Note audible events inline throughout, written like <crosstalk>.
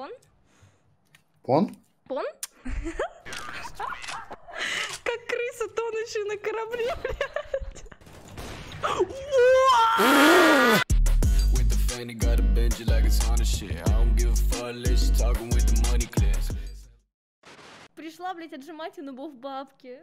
Пон? Пон? Пон? <laughs> Как крыса, тонущая на корабле, блядь. Пришла, блядь, отжимать у нубов бабки.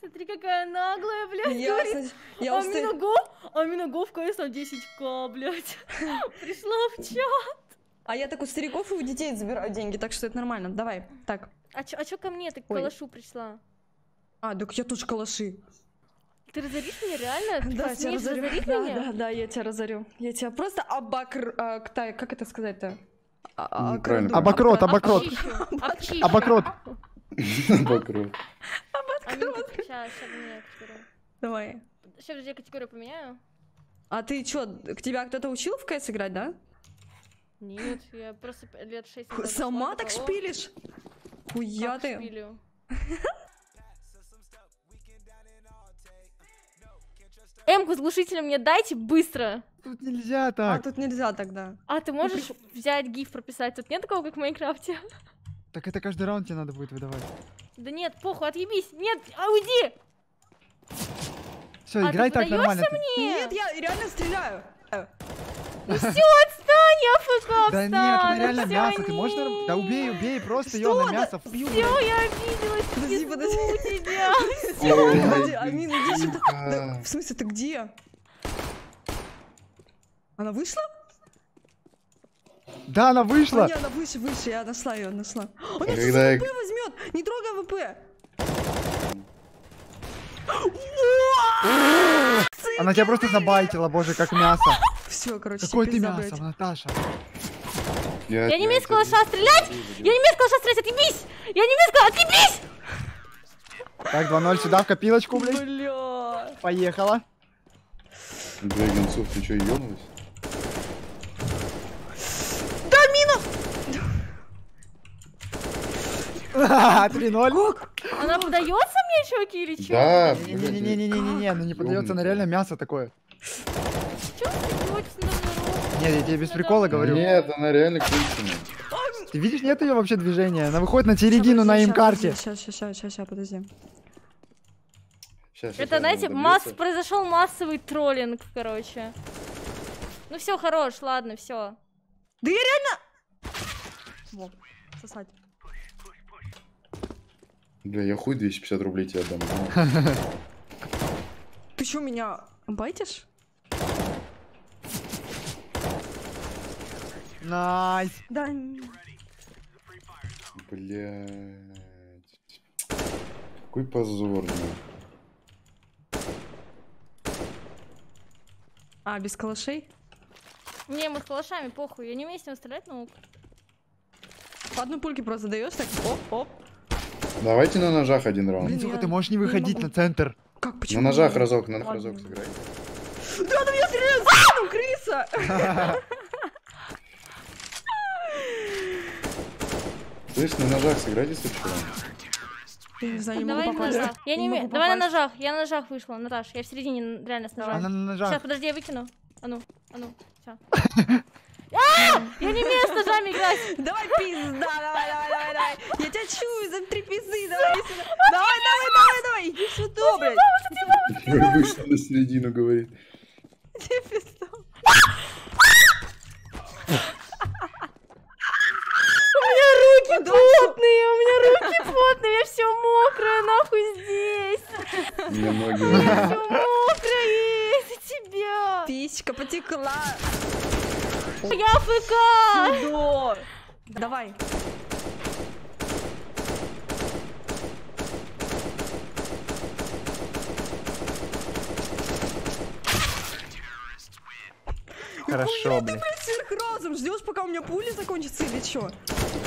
Смотри, какая наглая, блядь, Я, говорит. я а устал- Минуго, а Минуго в КС на 10к, блядь. <laughs> Пришла в чат. А я так у стариков и у детей забираю деньги, так что это нормально. Давай. Так. А чё, а чё ко мне? Ты к Ой. калашу пришла? А, так я тоже калаши. Ты разоришь меня, реально? Ты Да, я тебя разорю. Да, меня? да, да, я тебя разорю. Я тебя просто обокр... а, Как это сказать-то? А- а- Неправильно. Обокрот, обокрот. Обокрот. А ну, сейчас, категорию. Давай. Сейчас, я категорию поменяю. А ты чё, к тебя кто-то учил в КС играть, да? Нет, я просто лет шесть назад Сама так такая, «О, шпилишь? Хуя ты. шпилю». Эмку с глушителем мне дайте быстро. Тут нельзя А так. тут нельзя тогда. А ты можешь взять гиф прописать? Тут нет такого, как в Майнкрафте? Так это каждый раунд тебе надо будет выдавать. Да нет, похуй, отъебись. Нет, а уйди! Все, А ты играй так нормально. ты- Нет, я реально стреляю. Ну все, я ФК Да нет, это реально всё, мясо, ты можешь... норм- Да убей, убей, просто ее на мясо. бью, Все, я обиделась, в Подожди, подожди. тебя. <laughs> Подожди, Амин, иди сюда. В смысле, ты где? Она вышла? Да, она А, вышла. не, она выше, выше, я нашла ее, нашла. Она А сейчас когда ВП возьмет, не трогай ВП. Она тебя просто забайтила, боже, как мясо. Все, короче, Какое ты мясо. Наташа. Я Я не умею с калаша стрелять! Я не умею с калаша стрелять, отъебись! Я не умею с калаша, отъебись! Так, 2-0 сюда в копилочку, блядь. Бля. Поехала. Бля, Гонцов, ты чё, ёбнулась? Ха-ха, 3-0. Она подается мне, чуваки, или чё? Да, Не-не-не-не-не-не, ну не подается, она реально мясо такое. Чё Нет, я тебе без прикола говорю. Нет, она реально крысина. Ты видишь, нет ее вообще движения? Она выходит на середину на им-карте. Сейчас, сейчас, сейчас, сейчас, подожди. Щас, щас, Это, знаете, масс... произошел массовый троллинг, короче. Ну все, хорош, ладно, все. Да я реально... Во, сосать. Бля, я хуй 250 рублей тебе отдам. Ты что, меня байтишь? Nice. Да. Блять. Какой позорный. А, без калашей? Не, мы с калашами, похуй. Я не умею с ним стрелять, но... По одной пульке просто даешь, так оп-оп. Давайте на ножах один раунд. Блин, сука, ты можешь не не выходить могу. на центр. Как, На почему? ножах разок, на Ладно. разок сыграй. Да, на меня стреляют! А, ну, крыса! <laughs> Слышь, на ножах сыграйте раунд. Я не знаю, не Давай могу на ножах. Я не умею. Давай на попасть. ножах. Я на ножах вышла, Наташ. Я в середине реально с Она ножами. на Сейчас, ножах. подожди, я выкину. А ну, а ну, все. <laughs> А! Я не умею с ножами играть. <laughs> Давай, пизда, давай, давай, давай, давай. Я тебя чую за три пизды, давай иди сюда. Давай, давай, давай, давай, иди сюда, блядь. Вышла на середину, говорит. <laughs> Иди пизда. У меня руки потные, у меня руки потные, я все мокрая, нахуй здесь. У меня ноги. Все мокрая из-за тебя. Потекла. Я ФК. Чудо. Давай. Хорошо, блин. Блядь, сверхразум, ждешь, пока у меня пули закончатся или что?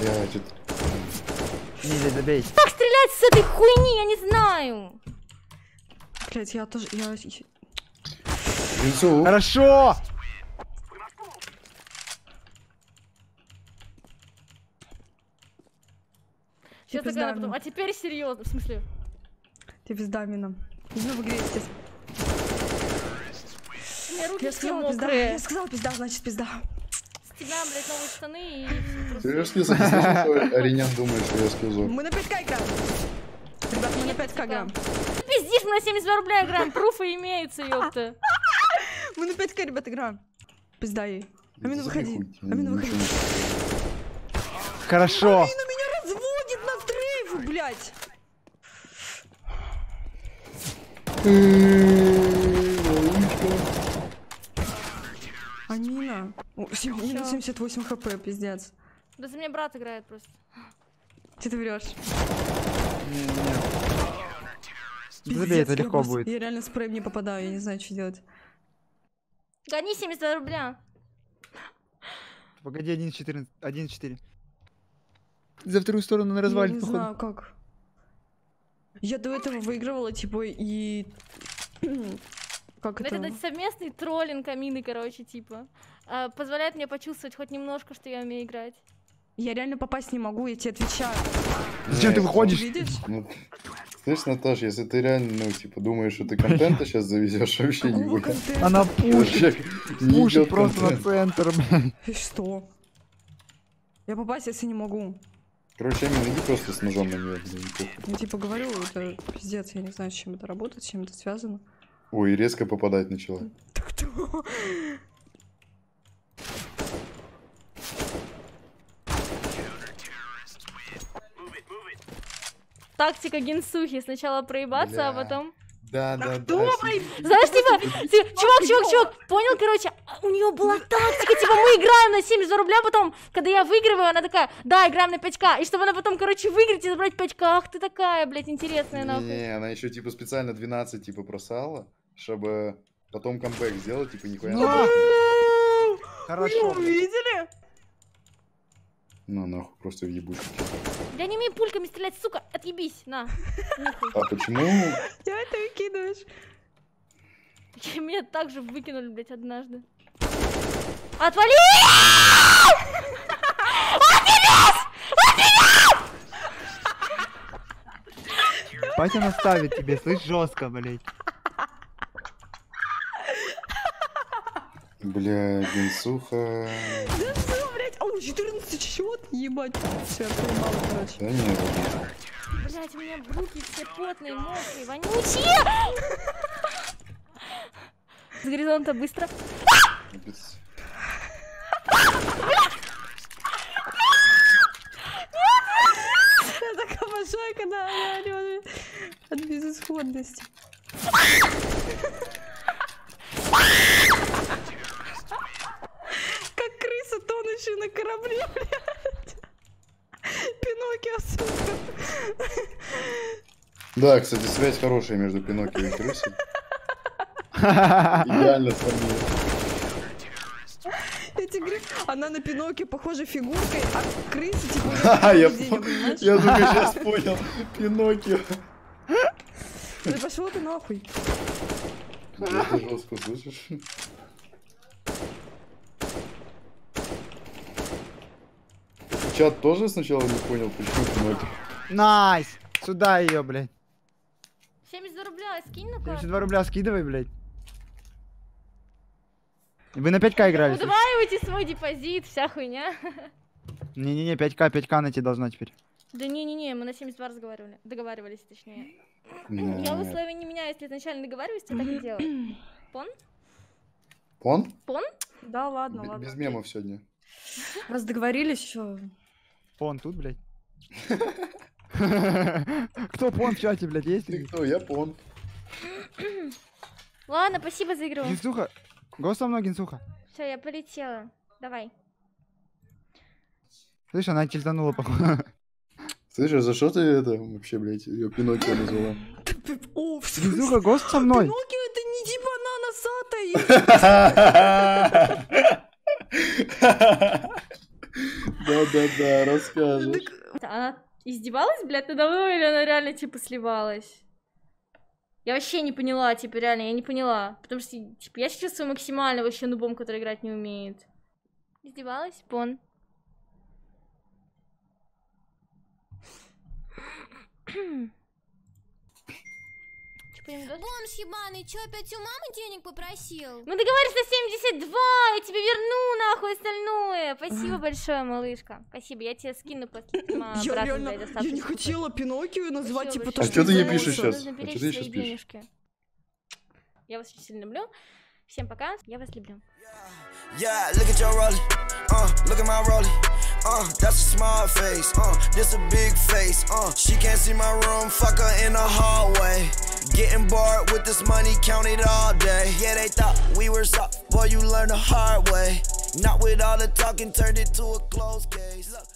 Блять, это... Ниже добей. Как стрелять с этой хуйни, я не знаю. Блять, я тоже, я... Гонцов, Хорошо! Сейчас такая потом. мне. А теперь серьезно, в смысле? Ты пизда, Мина. Иди в игре руки Я сказала пизда, я сказала пизда, значит пизда. тебя, блядь, новые штаны и Ты ты слышал, что <laughs> Аринян думает, что я скилл Мы на 5к играем. Ребят, мы на 5к играем. Ты пиздишь, мы на 72 рубля играем, пруфы имеются, ёпта. Мы на 5к, ребят, играем. Пизда ей. Амина, выходи. Амина, выходи. Хорошо. Амина меня разводит на дрейфу, блядь. Амина. О, сем- у меня Чё? 78 хп, пиздец. Да за меня брат играет просто. Ты ты врешь. Забей, это я легко просто- будет. Я реально спреем не попадаю, я не знаю, что делать. Гони 72 рубля. Погоди, 1.14. 1.4. За вторую сторону на Я развалит, не походу. знаю, как. Я до этого выигрывала, типа, и... <clears throat> Как это? Это совместный троллинг Амины, короче, типа. А, Позволяет мне почувствовать хоть немножко, что я умею играть. Я реально попасть не могу, я тебе отвечаю. Зачем ты выходишь? Видишь? Ну, слышь, Наташ, если ты реально, ну, типа, думаешь, что ты контента сейчас завезешь, вообще не будет. Она пушит, пушит идет просто на центр. И что? Я попасть, если не могу. Короче, Амин, иди просто с ножом на нее. Я типа говорю, это пиздец, я не знаю, с чем это работает, с чем это связано. Ой, резко попадать начала. Так кто? Тактика генсухи. Сначала проебаться, а Бля. потом... Да, да, да. Знаешь, типа, ти- чувак, чувак, чувак, понял, короче, а у нее была тактика, типа, мы играем на 72 рубля, потом, когда я выигрываю, она такая, да, играем на 5к, и чтобы она потом, короче, выиграть и забрать 5к, ах ты такая, блядь, интересная, нахуй. Не, она еще типа специально 12 типа просала, чтобы потом камбэк сделать, типа нихуя не Ну. Хорошо. Вы видели? Ну нахуй, просто в ебучку. Я не умею пульками стрелять, сука, отъебись, на. А почему? Я это выкидываешь. <laughs> Меня также выкинули, блядь, однажды. Отвали! <laughs> Батя наставит тебе, слышь, жестко, блядь. Бля, генсуха. Да что, блядь? Ау, 14 счет, ебать. Все, проебала, короче. Да нет, Блядь, у меня руки все потные, мокрые, вонючие! С горизонта быстро. без- Я так обожаю, когда она орёт от безысходности. Как крыса, тонущая на корабле, блядь. Пиноккио, сука. Да, кстати, связь хорошая между Пиноккио и крысой. Идеально. Я тебе говорю, она на Пиноккио похожа фигуркой, а крыса типа? <laughs> Я только сейчас понял. Пиноккио. Да пошел ты нахуй. Это жестко, слышишь? Чат тоже сначала не понял, почему Пиноккио. Nice! Сюда ее, блядь. 72 рубля, скинь на карту. 72 рубля скидывай, блядь. Вы на 5к играли? Удваивайте свой депозит, вся хуйня. Не-не-не, 5к, 5к найти должна теперь. Да не-не-не, мы на 72 разговаривали. Договаривались, точнее. Не. Я условия не меняю, если изначально договариваюсь, то так и делаю. <clears throat> Пон? Он? Пон? Да, ладно, Б- ладно. Без мемов сегодня. Раз договорились, еще. Пон тут, блядь. <laughs> <laughs> Кто пон в чате, блядь, есть? Ты кто? Я пон. <clears throat> Ладно, спасибо за игру. Гинсуха. Го со мной, Гинсуха. Все, я полетела. Давай. Слышь, она тильтанула, походу. Слышь, а за что ты это вообще, блядь, ее Пиноккио назвала? <laughs> О? Гинсуха, гост со мной. Пиноккио это не типа она носатая. <laughs> Да-да-да, расскажешь. Она издевалась, блядь, надо мной, или она реально, типа, сливалась? Я вообще не поняла, типа, реально, я не поняла. Потому что, типа, я сейчас чувствую максимально вообще нубом, который играть не умеет. Издевалась? Пон. Типа, <clears throat> <clears throat> Бомж ебаный, чё опять у мамы денег попросил? Мы договорились на 72, я тебе верну нахуй остальное. Спасибо <laughs> большое, малышка. Спасибо, я тебе скину после <laughs> стрима Я реально, я не хотела Пиноккио назвать, типа, то, большое. А что ты не называется. пишешь? Нужно А чё ты щас пишешь? Я вас очень сильно люблю. Всем пока, я вас люблю. Yeah, look at your rollie. Uh, look at my rollie. Uh, that's a small face. Uh, this a big face. Uh, she can't see my room. Fuck her in the hallway. Getting bored with this money, count it all day. Yeah, they thought we were soft. Boy, you learn the hard way. Not with all the talking, turned it to a closed case. Look.